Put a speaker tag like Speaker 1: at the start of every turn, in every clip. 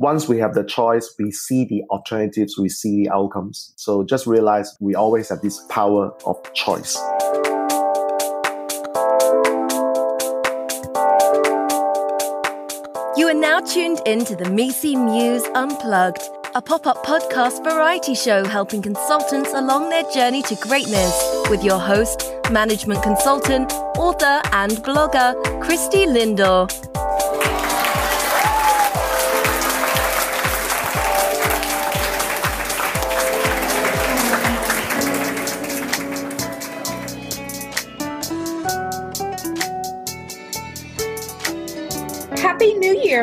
Speaker 1: once we have the choice, we see the alternatives, we see the outcomes. So just realize we always have this power of choice.
Speaker 2: You are now tuned into the MECE Muse Unplugged, a pop up podcast variety show helping consultants along their journey to greatness with your host, management consultant, author, and blogger, Christy Lindor.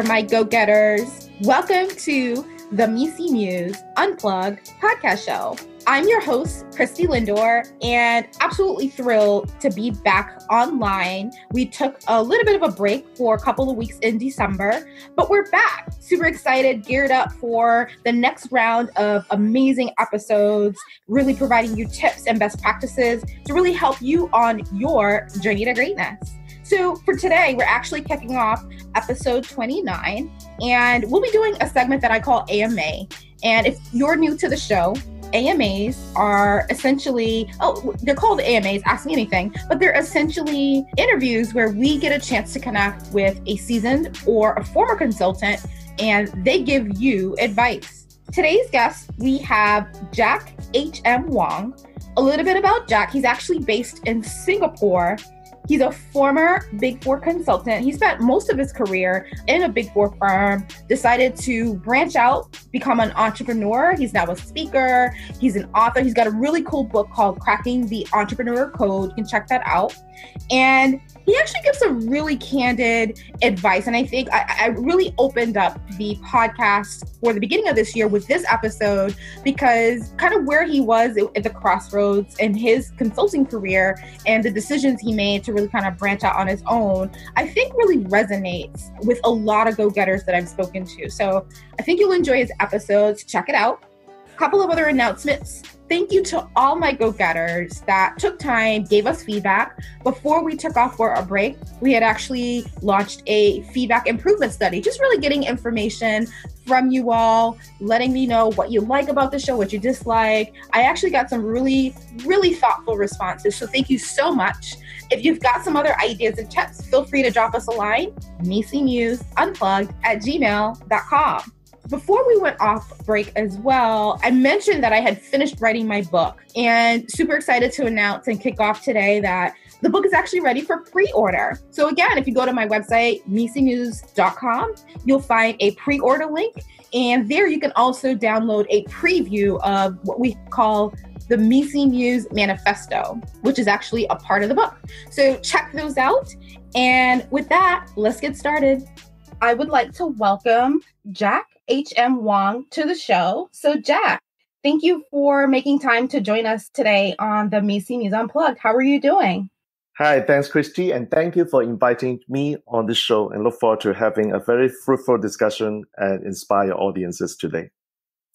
Speaker 3: My go getters. Welcome to the MECE Muse Unplugged podcast show. I'm your host, Christy Lindor, and absolutely thrilled to be back online. We took a little bit of a break for a couple of weeks in December, but we're back. Super excited, geared up for the next round of amazing episodes, really providing you tips and best practices to really help you on your journey to greatness. So, for today, we're actually kicking off episode 29, and we'll be doing a segment that I call AMA. And if you're new to the show, AMAs are essentially, oh, they're called AMAs, Ask Me Anything, but they're essentially interviews where we get a chance to connect with a seasoned or a former consultant and they give you advice. Today's guest, we have Jack H.M. Wong. A little bit about Jack, he's actually based in Singapore He's a former Big Four consultant. He spent most of his career in a Big Four firm, decided to branch out, become an entrepreneur. He's now a speaker, he's an author. He's got a really cool book called Cracking the Entrepreneur Code. You can check that out. And he actually gives some really candid advice. And I think I, I, really opened up the podcast for the beginning of this year with this episode because kind of where he was at the crossroads in his consulting career and the decisions he made to really kind of branch out on his own, I think really resonates with a lot of go getters that I've spoken to. So I think you'll enjoy his episodes. Check it out. A couple of other announcements thank you to all my go getters that took time, gave us feedback. Before we took off for a break, we had actually launched a feedback improvement study, just really getting information from you all, letting me know what you like about the show, what you dislike. I actually got some really, really thoughtful responses. So thank you so much. If you've got some other ideas and tips, feel free to drop us a line, Muse Unplugged at gmail.com before we went off break as well, I mentioned that I had finished writing my book and super excited to announce and kick off today that the book is actually ready for pre-order. So again, if you go to my website, mecemuse.com, you'll find a pre-order link. And there you can also download a preview of what we call the MECE Muse Manifesto, which is actually a part of the book. So check those out. And with that, let's get started. I would like to welcome Jack H.M. Wong to the show. So, Jack, thank you for making time to join us today on the MECE Muse Unplugged. How are you doing?
Speaker 1: Hi, thanks, Christy, and thank you for inviting me on the show and look forward to having a very fruitful discussion and inspire audiences today.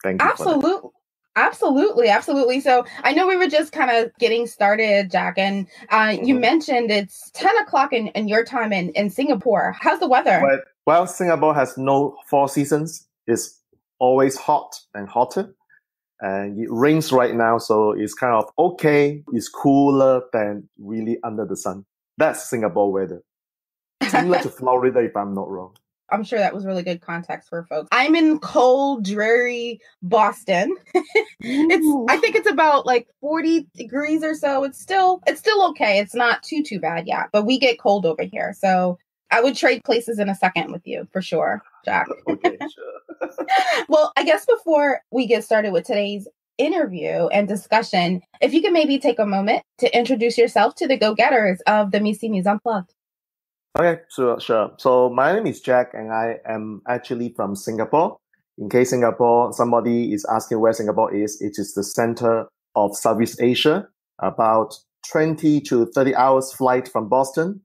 Speaker 1: Thank you.
Speaker 3: Absolutely. Absolutely, absolutely. So I know we were just kind of getting started, Jack, and uh, mm-hmm. you mentioned it's 10 o'clock in, in your time in, in Singapore. How's the weather?
Speaker 1: Well, well, Singapore has no four seasons is always hot and hotter. And it rains right now, so it's kind of okay. It's cooler than really under the sun. That's Singapore weather. Similar to Florida, if I'm not wrong.
Speaker 3: I'm sure that was really good context for folks. I'm in cold, dreary Boston. it's I think it's about like 40 degrees or so. It's still it's still okay. It's not too too bad yet, but we get cold over here. So I would trade places in a second with you for sure, Jack. okay, sure. well, I guess before we get started with today's interview and discussion, if you could maybe take a moment to introduce yourself to the go-getters of the MECE Muse Unplugged.
Speaker 1: Okay, sure, sure. So my name is Jack, and I am actually from Singapore. In case Singapore, somebody is asking where Singapore is, it is the center of Southeast Asia, about 20 to 30 hours flight from Boston.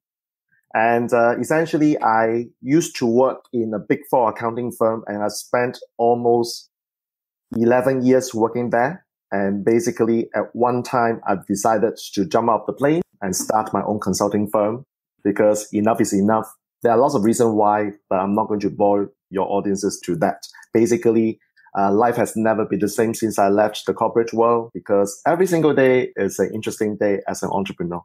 Speaker 1: And uh, essentially, I used to work in a big four accounting firm and I spent almost 11 years working there. And basically, at one time, I decided to jump off the plane and start my own consulting firm because enough is enough. There are lots of reasons why, but I'm not going to bore your audiences to that. Basically, uh, life has never been the same since I left the corporate world because every single day is an interesting day as an entrepreneur.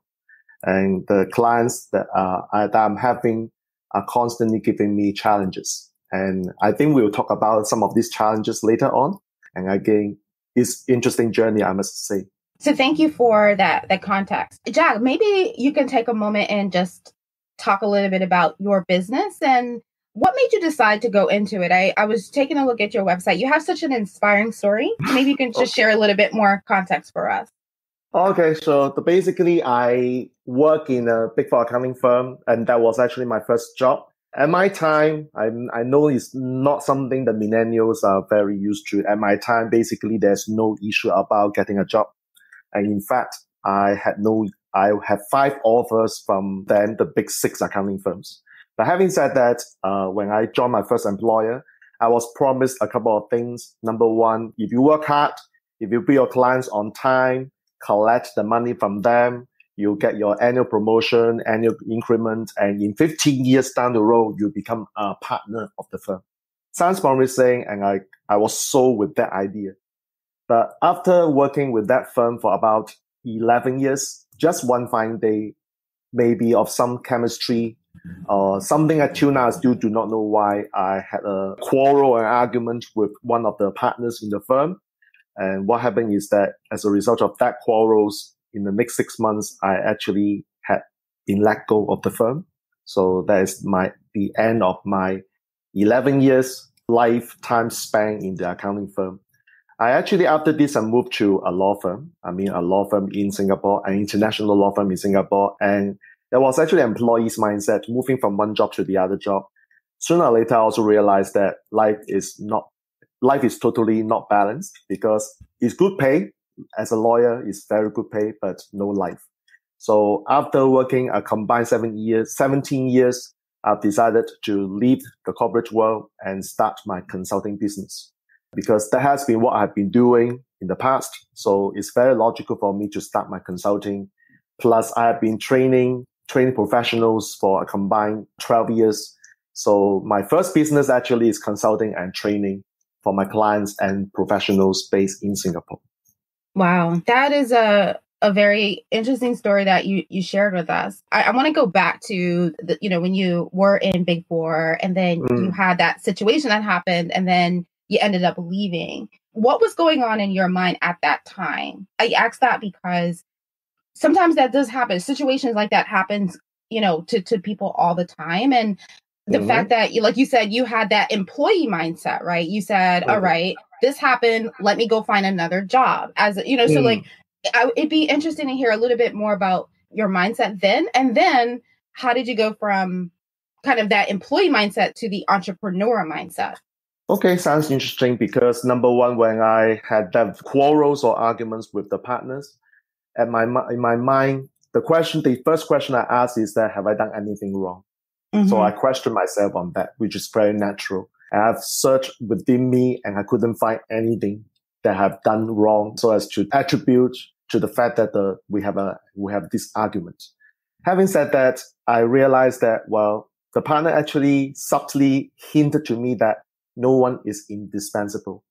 Speaker 1: And the clients that, uh, I, that I'm having are constantly giving me challenges. And I think we'll talk about some of these challenges later on. And again, it's interesting journey, I must say.
Speaker 3: So thank you for that that context. Jack, maybe you can take a moment and just talk a little bit about your business and what made you decide to go into it? I, I was taking a look at your website. You have such an inspiring story. Maybe you can just share a little bit more context for us.
Speaker 1: Okay, so basically, I work in a big four accounting firm, and that was actually my first job. At my time, I, I know it's not something that millennials are very used to. At my time, basically, there's no issue about getting a job. And in fact, I had no, I had five offers from then the big six accounting firms. But having said that, uh, when I joined my first employer, I was promised a couple of things. Number one, if you work hard, if you bill your clients on time, collect the money from them, you get your annual promotion, annual increment, and in 15 years down the road, you become a partner of the firm. Sounds promising, and I, I was sold with that idea. But after working with that firm for about 11 years, just one fine day, maybe of some chemistry or something I till now I still do not know why I had a quarrel and argument with one of the partners in the firm. And what happened is that as a result of that quarrels, in the next six months, I actually had been let go of the firm. So that is my, the end of my 11 years lifetime span in the accounting firm. I actually, after this, I moved to a law firm. I mean, a law firm in Singapore, an international law firm in Singapore. And there was actually employees' mindset moving from one job to the other job. Sooner or later, I also realized that life is not, life is totally not balanced because it's good pay. As a lawyer, it's very good pay, but no life. So after working a combined seven years, 17 years, I've decided to leave the corporate world and start my consulting business because that has been what I've been doing in the past. So it's very logical for me to start my consulting. Plus, I have been training, training professionals for a combined 12 years. So my first business actually is consulting and training for my clients and professionals based in Singapore.
Speaker 3: Wow. That is a, a very interesting story that you, you shared with us. I, I want to go back to the, you know, when you were in Big Four and then mm. you had that situation that happened and then you ended up leaving. What was going on in your mind at that time? I ask that because sometimes that does happen. Situations like that happens, you know, to, to people all the time. And the mm-hmm. fact that you like you said you had that employee mindset, right? You said, mm-hmm. all right, this happened, let me go find another job. As you know, mm. so like I, it'd be interesting to hear a little bit more about your mindset then and then how did you go from kind of that employee mindset to the entrepreneur mindset?
Speaker 1: Okay, sounds interesting because number one, when I had that quarrels or arguments with the partners, at my in my mind, the question, the first question I ask is that have I done anything wrong? Mm-hmm. So I question myself on that, which is very natural. I have searched within me and I couldn't find anything that I have done wrong so as to attribute to the fact that the, we have a, we have this argument. Having said that, I realized that, well, the partner actually subtly hinted to me that no one is indispensable.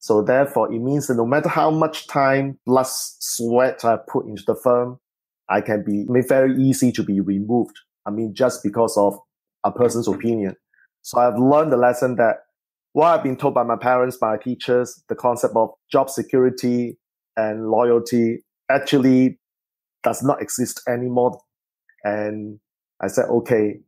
Speaker 1: So therefore, it means that no matter how much time, blood, sweat I put into the firm, I can be very easy to be removed. I mean, just because of a person's opinion. So I've learned the lesson that what I've been told by my parents, my teachers, the concept of job security and loyalty actually does not exist anymore. And I said, okay,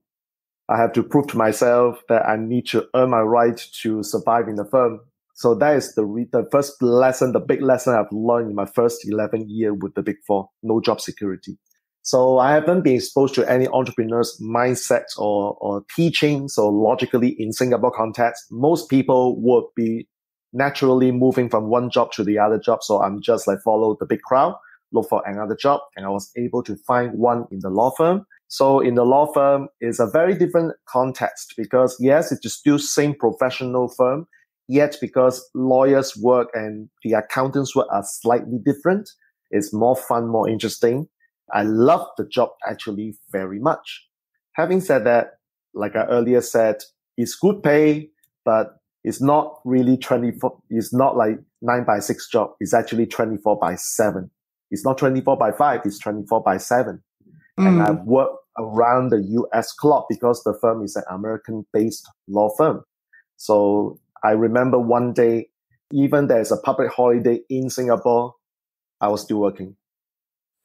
Speaker 1: I have to prove to myself that I need to earn my right to survive in the firm. So that is the re- the first lesson, the big lesson I've learned in my first 11 year with the Big Four, no job security. So I haven't been exposed to any entrepreneurs mindset or, or teaching. So logically in Singapore context, most people would be naturally moving from one job to the other job. So I'm just like follow the big crowd, look for another job. And I was able to find one in the law firm. So in the law firm is a very different context because yes, it's still same professional firm, yet because lawyers work and the accountants work are slightly different, it's more fun, more interesting. I love the job actually very much. Having said that, like I earlier said, it's good pay, but it's not really 24. It's not like nine by six job. It's actually 24 by seven. It's not 24 by five. It's 24 by seven. Mm. And I work around the US clock because the firm is an American based law firm. So I remember one day, even there's a public holiday in Singapore, I was still working.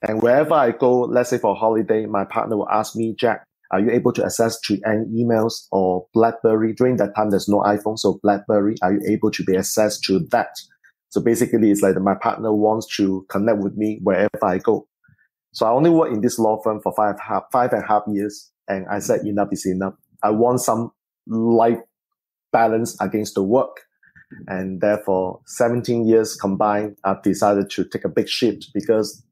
Speaker 1: And wherever I go, let's say for a holiday, my partner will ask me, Jack, are you able to access to any emails or BlackBerry? During that time, there's no iPhone, so BlackBerry, are you able to be accessed to that? So basically, it's like my partner wants to connect with me wherever I go. So I only worked in this law firm for five, five and a half years. And I said, enough is enough. I want some life balance against the work. And therefore, 17 years combined, I've decided to take a big shift because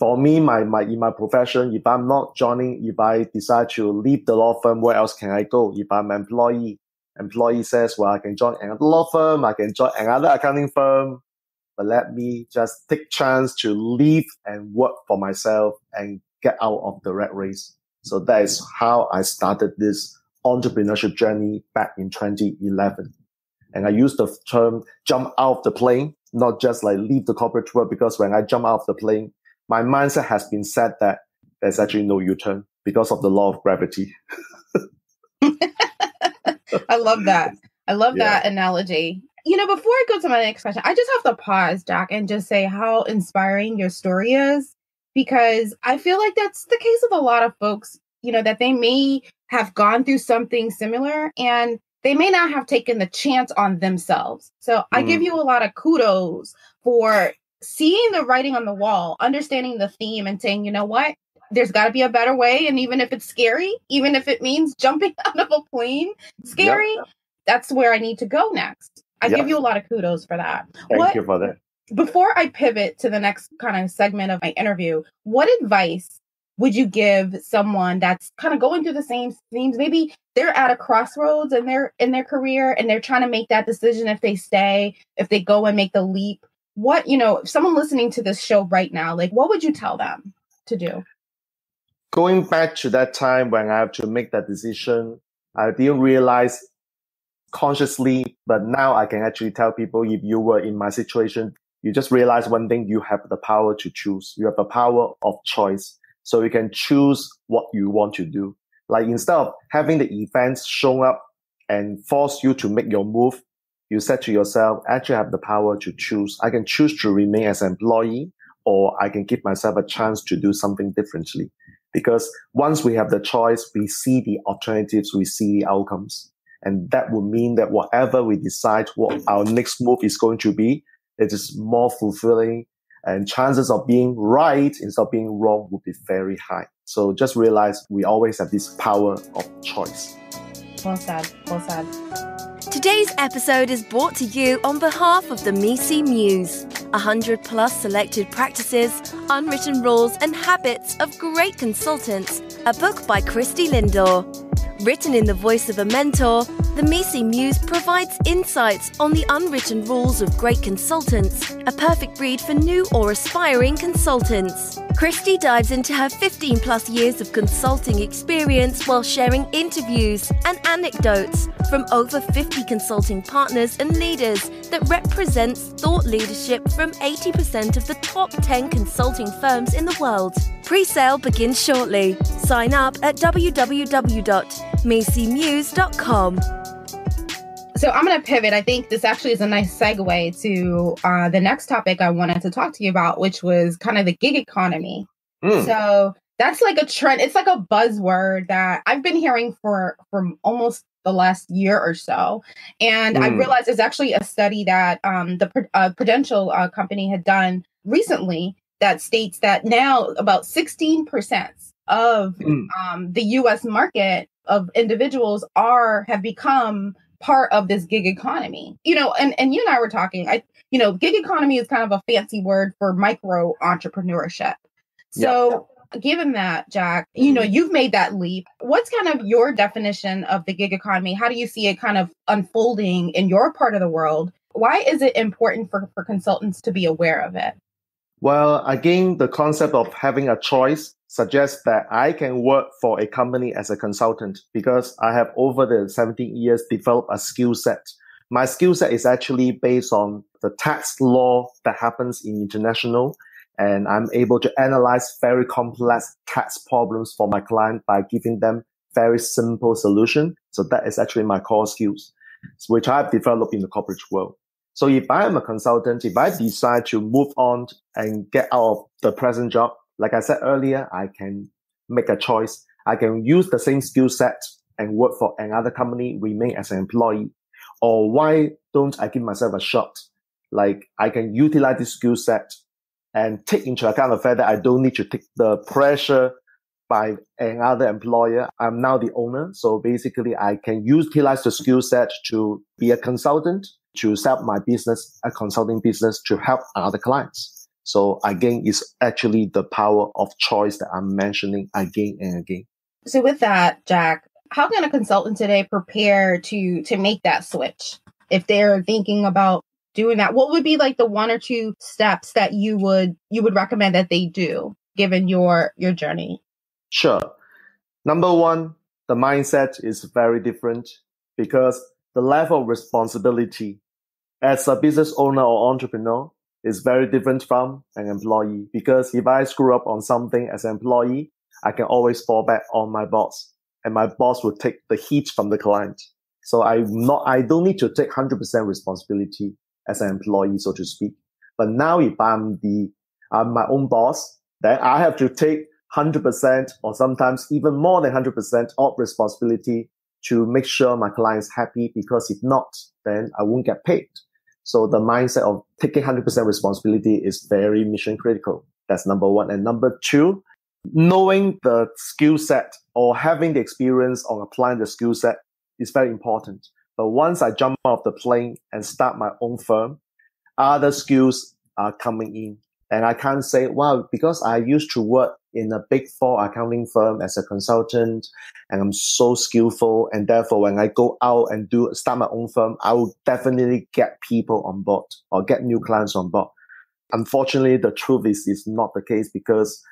Speaker 1: for me, my, my, in my profession, if I'm not joining, if I decide to leave the law firm, where else can I go? If I'm an employee, employee says, well, I can join another law firm, I can join another accounting firm, but let me just take chance to leave and work for myself and get out of the rat race. So that is how I started this entrepreneurship journey back in 2011. And I use the term jump out of the plane, not just like leave the corporate world, because when I jump out of the plane, my mindset has been set that there's actually no U-turn because of the law of gravity.
Speaker 3: I love that. I love yeah. that analogy. You know, before I go to my next question, I just have to pause, Jack, and just say how inspiring your story is because I feel like that's the case with a lot of folks, you know, that they may have gone through something similar and they may not have taken the chance on themselves. So mm. I give mm. you a lot of kudos for seeing the writing on the wall, understanding the theme, and saying, you know what? There's got to be a better way. And even if it's scary, even if it means jumping out of a plane, scary, yep. that's where I need to go next. I yep. give you a lot of kudos for that.
Speaker 1: Thank what, you for that.
Speaker 3: Before I pivot to the next kind of segment of my interview, what advice would you give someone that's kind of going through the same themes? Maybe they're at a crossroads in their in their career and they're trying to make that decision if they stay, if they go and make the leap what you know someone listening to this show right now like what would you tell them to do?
Speaker 1: Going back to that time when i have to make that decision i didn't realize consciously but now i can actually tell people if you were in my situation you just realize one thing you have the power to choose. You have the power of choice. So you can choose what you want to do. Like instead of having the events show up and force you to make your move you said to yourself, I actually have the power to choose. I can choose to remain as an employee or I can give myself a chance to do something differently. Because once we have the choice, we see the alternatives, we see the outcomes. And that would mean that whatever we decide what our next move is going to be, it is more fulfilling and chances of being right instead of being wrong would be very high. So just realize we always have this power of choice.
Speaker 3: Well said. Well said.
Speaker 2: Today's episode is brought to you on behalf of the MECE Muse, 100 plus selected practices, unwritten rules, and habits of great consultants, a book by Christy Lindor. Written in the voice of a mentor, the MECE Muse provides insights on the unwritten rules of great consultants, a perfect read for new or aspiring consultants. Christy dives into her 15 plus years of consulting experience while sharing interviews and anecdotes from over 50 consulting partners and leaders that represents thought leadership from 80% of the top 10 consulting firms in the world. Pre-sale begins shortly. Sign up at www.mecemuse.com.
Speaker 3: So I'm going to pivot. I think this actually is a nice segue to uh, the next topic I wanted to talk to you about, which was kind of the gig economy. Mm. So that's like a trend. It's like a buzzword that I've been hearing for for almost the last year or so, and mm. I realized there's actually a study that um, the uh, Prudential uh, company had done recently that states that now about 16 percent of mm. um, the U.S. market of individuals are have become part of this gig economy. You know, and, and you and I were talking, I you know, gig economy is kind of a fancy word for micro entrepreneurship. So yeah. given that, Jack, you know, mm-hmm. you've made that leap. What's kind of your definition of the gig economy? How do you see it kind of unfolding in your part of the world? Why is it important for, for consultants to be aware of it?
Speaker 1: Well, again, the concept of having a choice suggests that I can work for a company as a consultant because I have over the 17 years developed a skill set. My skill set is actually based on the tax law that happens in international and I'm able to analyze very complex tax problems for my client by giving them very simple solution. So that is actually my core skills, which I've developed in the corporate world. So if I am a consultant, if I decide to move on and get out of the present job, like I said earlier, I can make a choice. I can use the same skill set and work for another company, remain as an employee. Or why don't I give myself a shot? Like I can utilize this skill set and take into account the fact that I don't need to take the pressure by another employer. I'm now the owner. So basically I can utilize the skill set to be a consultant, to set up my business, a consulting business to help other clients. So again, it's actually the power of choice that I'm mentioning again and again.
Speaker 3: So with that, Jack, how can a consultant today prepare to to make that switch? If they're thinking about doing that, what would be like the one or two steps that you would you would recommend that they do given your your journey?
Speaker 1: Sure. Number one, the mindset is very different because the level of responsibility as a business owner or entrepreneur is very different from an employee. Because if I screw up on something as an employee, I can always fall back on my boss and my boss will take the heat from the client. So I'm not, I don't need to take 100% responsibility as an employee, so to speak. But now if I'm the, I'm my own boss, then I have to take 100% or sometimes even more than 100% of responsibility to make sure my client is happy because if not, then I won't get paid. So the mindset of taking 100% responsibility is very mission critical. That's number one. And number two, knowing the skill set or having the experience of applying the skill set is very important. But once I jump off the plane and start my own firm, other skills are coming in. And I can't say, wow, because I used to work in a big four accounting firm as a consultant and I'm so skillful. And therefore, when I go out and do start my own firm, I will definitely get people on board or get new clients on board. Unfortunately, the truth is, is not the case because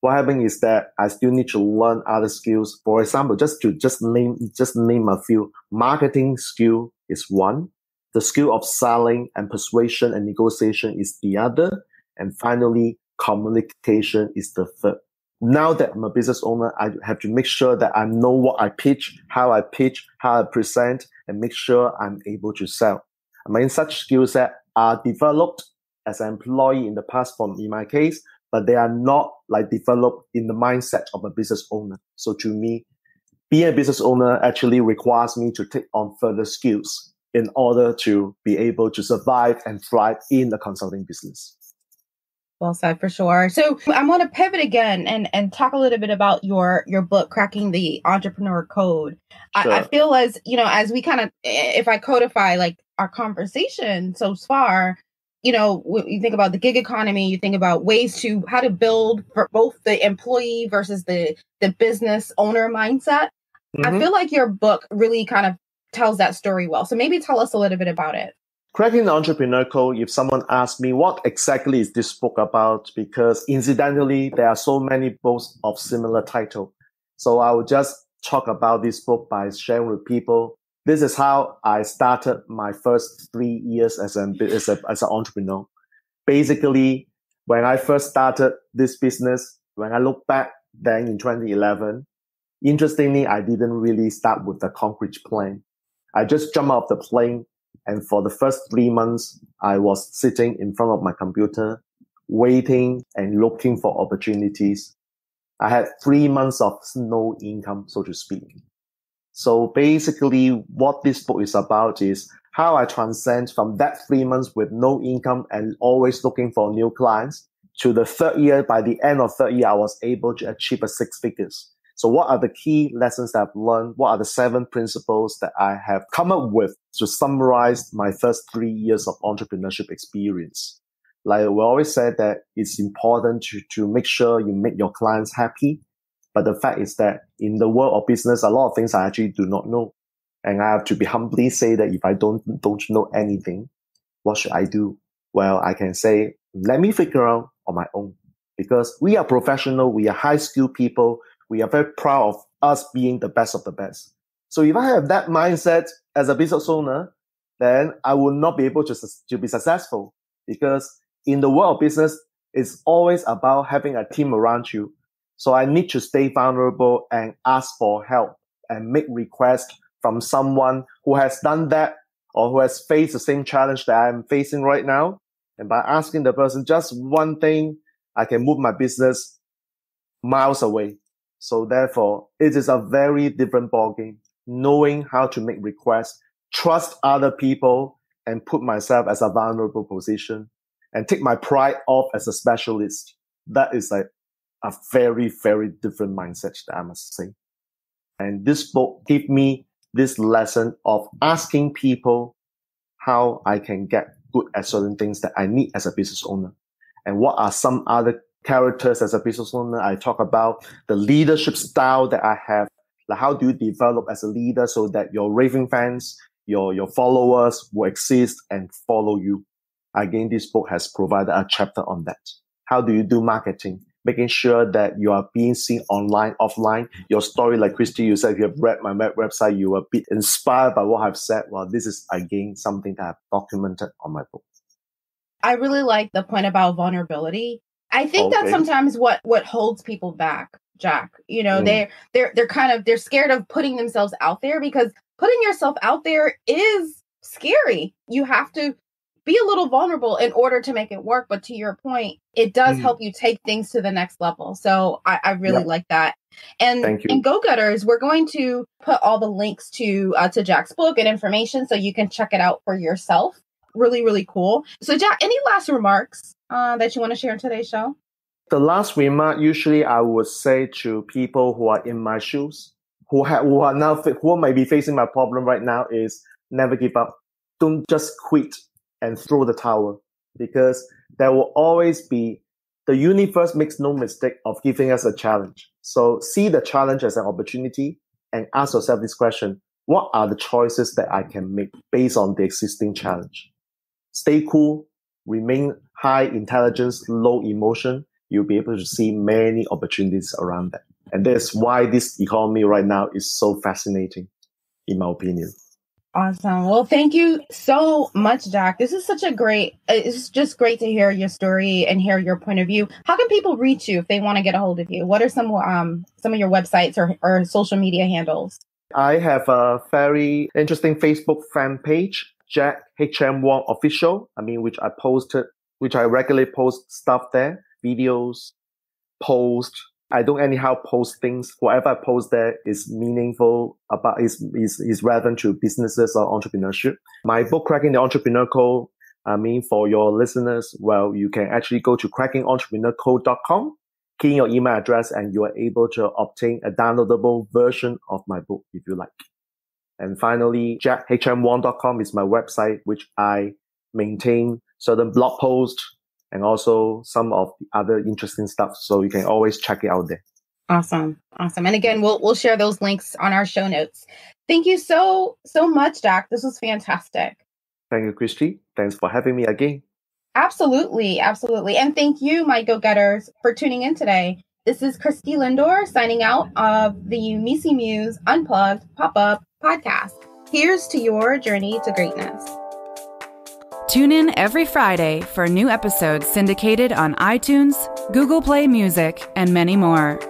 Speaker 1: what happened is that I still need to learn other skills. For example, just to just name, just name a few, marketing skill is one. The skill of selling and persuasion and negotiation is the other. And finally, communication is the third. Now that I'm a business owner, I have to make sure that I know what I pitch, how I pitch, how I present, and make sure I'm able to sell. I mean, such skill set are developed as an employee in the past from in my case, but they are not like developed in the mindset of a business owner. So to me, being a business owner actually requires me to take on further skills in order to be able to survive and thrive in the consulting business.
Speaker 3: Well said for sure. So I want to pivot again and and talk a little bit about your your book, Cracking the Entrepreneur Code. Sure. I, I feel as you know, as we kind of if I codify like our conversation so far, you know, you think about the gig economy, you think about ways to how to build for both the employee versus the the business owner mindset. Mm-hmm. I feel like your book really kind of tells that story well. So maybe tell us a little bit about it.
Speaker 1: Cracking the Entrepreneur Code, if someone asks me what exactly is this book about, because incidentally, there are so many books of similar title. So I will just talk about this book by sharing with people. This is how I started my first three years as an, as, a, as an entrepreneur. Basically, when I first started this business, when I look back then in 2011, interestingly, I didn't really start with a concrete plan. I just jumped off the plane and for the first three months, I was sitting in front of my computer, waiting and looking for opportunities. I had three months of no income, so to speak. So basically what this book is about is how I transcend from that three months with no income and always looking for new clients to the third year. By the end of third year, I was able to achieve a six figures. So what are the key lessons that I've learned? What are the seven principles that I have come up with to summarize my first three years of entrepreneurship experience? Like we always said that it's important to, to make sure you make your clients happy. But the fact is that in the world of business, a lot of things I actually do not know. And I have to be humbly say that if I don't, don't know anything, what should I do? Well, I can say, let me figure out on my own because we are professional, we are high skilled people, we are very proud of us being the best of the best. So if I have that mindset as a business owner, then I will not be able to, to be successful because in the world of business, it's always about having a team around you. So I need to stay vulnerable and ask for help and make requests from someone who has done that or who has faced the same challenge that I'm facing right now. And by asking the person just one thing, I can move my business miles away. So therefore, it is a very different ballgame. Knowing how to make requests, trust other people, and put myself as a vulnerable position and take my pride off as a specialist. That is like a very, very different mindset that I must say. And this book gave me this lesson of asking people how I can get good at certain things that I need as a business owner. And what are some other characters as a business owner? I talk about the leadership style that I have. Like how do you develop as a leader so that your raving fans, your, your followers will exist and follow you? Again, this book has provided a chapter on that. How do you do marketing? Making sure that you are being seen online, offline. Your story, like Christy, you said, you have read my website, you were a bit inspired by what I've said. Well, this is again something that I've documented on my book.
Speaker 3: I really like the point about vulnerability. I think okay. that's sometimes what what holds people back, Jack. You know, mm. they're they're they're kind of they're scared of putting themselves out there because putting yourself out there is scary. You have to be a little vulnerable in order to make it work. But to your point, it does mm. help you take things to the next level. So I, I really like that. And in Go Getters, we're going to put all the links to uh, to Jack's book and information so you can check it out for yourself. Really, really cool. So, Jack, any last remarks uh, that you want to share in today's show?
Speaker 1: The last remark, usually, I would say to people who are in my shoes, who have who are now who may be facing my problem right now, is never give up. Don't just quit and throw the towel because there will always be the universe makes no mistake of giving us a challenge. So see the challenge as an opportunity and ask yourself this question. What are the choices that I can make based on the existing challenge? Stay cool, remain high intelligence, low emotion. You'll be able to see many opportunities around that. And that's why this economy right now is so fascinating, in my opinion.
Speaker 3: Awesome. Well, thank you so much, Jack. This is such a great, it's just great to hear your story and hear your point of view. How can people reach you if they want to get a hold of you? What are some, um, some of your websites or, or social media handles?
Speaker 1: I have a very interesting Facebook fan page, Jack HM Wong Official. I mean, which I posted, which I regularly post stuff there, videos, post, I don't anyhow post things. Whatever I post there is meaningful about is is is relevant to businesses or entrepreneurship. My book, Cracking the Entrepreneur Code, I mean, for your listeners, well, you can actually go to crackingentrepreneur.code.com, key in your email address, and you are able to obtain a downloadable version of my book if you like. And finally, jackhmwong.com is my website, which I maintain certain blog posts, and also some of the other interesting stuff. So you can always check it out there.
Speaker 3: Awesome. Awesome. And again, we'll we'll share those links on our show notes. Thank you so so much, Jack. This was fantastic.
Speaker 1: Thank you, Christy. Thanks for having me again.
Speaker 3: Absolutely, absolutely. And thank you, my go-getters, for tuning in today. This is Christy Lindor signing out of the MECE Muse Unplugged pop-up podcast. Here's to your journey to greatness.
Speaker 4: Tune in every Friday for a new episodes syndicated on iTunes, Google Play Music, and many more.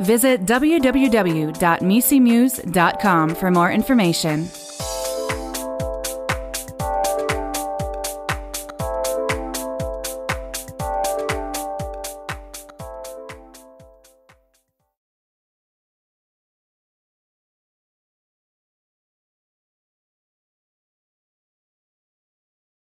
Speaker 4: Visit www.mecemuse.com for more information.